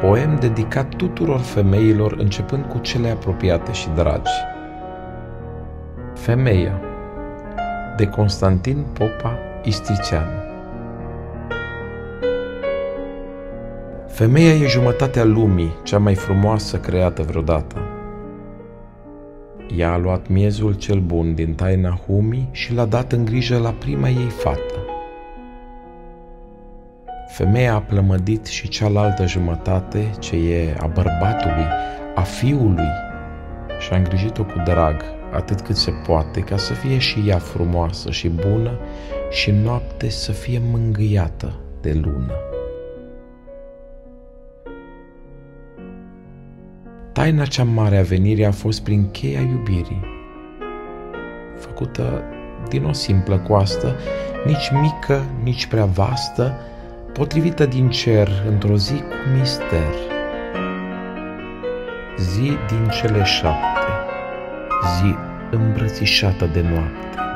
poem dedicat tuturor femeilor, începând cu cele apropiate și dragi. Femeia de Constantin Popa Istriceanu Femeia e jumătatea lumii, cea mai frumoasă creată vreodată. Ea a luat miezul cel bun din taina humii și l-a dat în grijă la prima ei fată. Femeia a plămădit și cealaltă jumătate, ce e a bărbatului, a fiului, și a îngrijit-o cu drag, atât cât se poate, ca să fie și ea frumoasă și bună și noapte să fie mângâiată de lună. Taina cea mare a venirii a fost prin cheia iubirii, făcută din o simplă coastă, nici mică, nici prea vastă, potrivită din cer într-o zi cu mister. Zi din cele șapte, zi îmbrățișată de noapte.